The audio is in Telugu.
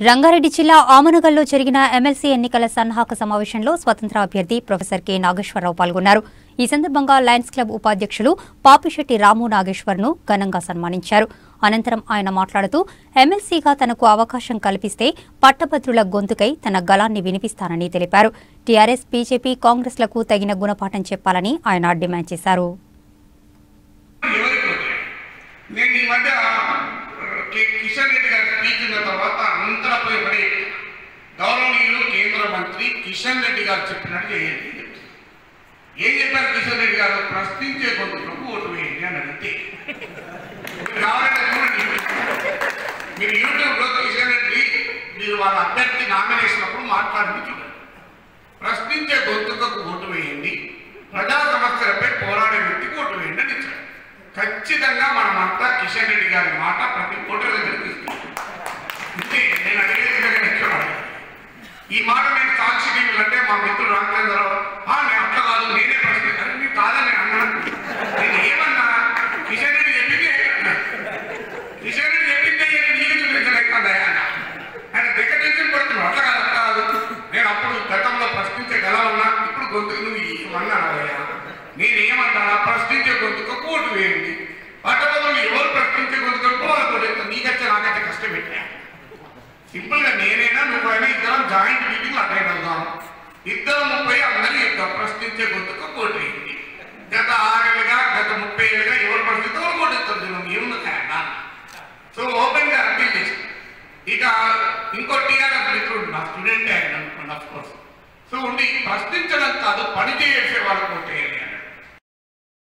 రంగారెడ్డి జిల్లా ఆమనగల్లో జరిగిన ఎమ్మెల్సీ ఎన్నికల సన్నాహక సమావేశంలో స్వతంత్ర అభ్యర్థి ప్రొఫెసర్ కె నాగేశ్వరరావు పాల్గొన్నారు. ఈ సందర్భంగా లయన్స్ క్లబ్ ఉపాధ్యక్షులు పాపిశెట్టి రాము నాగేశ్వర్ను ఘనంగా సన్మానించారు. అనంతరం ఆయన మాట్లాడుతూ ఎమ్మెల్సీగా తనకు అవకాశం కల్పిస్తే పట్టభద్రుల గొంతుకై తన గళాన్ని వినిపిస్తానని తెలిపారు. టీఆర్ఎస్ బీజేపీ కాంగ్రెస్లకు తగిన గుణపాఠం చెప్పాలని ఆయన డిమాండ్ చేశారు. నేను ఈ మధ్య కిషన్ రెడ్డి గారి స్పీచ్ ఉన్న తర్వాత అంతరపై పోయి పడి గౌరవనీయులు కేంద్ర మంత్రి కిషన్ రెడ్డి గారు చెప్పినట్టు చేయండి అని ఏం చెప్పారు కిషన్ రెడ్డి గారు? ప్రశ్నించే గొంతులకు ఓటు వేయండి అని అడిగితే మీరు యూట్యూబ్లో యూట్యూబ్లో కిషన్ రెడ్డి మీరు వాళ్ళ అభ్యర్థి నామినేషన్ అప్పుడు మాట్లాడింది చూడండి. ప్రశ్నించే గొంతుకకు ఓటు వేయండి. ప్రజా సమస్యలపై పోరాడే వ్యక్తికి ఓటు వేయండి అని ఇచ్చాడు ఖచ్చితంగా మనమంతా కిషన్ రెడ్డి గారి మాట గతంలో ప్రశ్నించగలవునా ఇప్పుడు గొంతు నువ్వు ఏమన్నావయ్యా నేనేమంటానా? ప్రశ్నించే గొంతుకు కోటు వేయండి. పట్టణంలో ఎవరు ప్రశ్నించే గొంతుకు వాళ్ళ కోటు నీకచ్చే నాకైతే కష్టం పెట్టా సింపుల్గా నేనైనా నువ్వైనా ఇద్దరం జాయింట్ మీటింగ్ అటెండ్ అవుదాం. ఇద్దరు ముప్పై అందరూ ఇద్దాం ప్రశ్నించే గొంతుకు కోటు వేయండి. గత ఆరేళ్ళుగా గత ముప్పై ఏళ్ళుగా ఎవరు ప్రశ్నిస్తే వాళ్ళు కోటు ఇస్తారు నువ్వు ఏముంది సో ఓపెన్గా అప్పీల్ చేసి. ఇక ఇంకోటి స్టూడెంట్ ఆయన అనుకోండి ఆఫ్ కోర్స్ సో ఉండి ప్రశ్నించడం కాదు పని చేసే వాళ్ళకు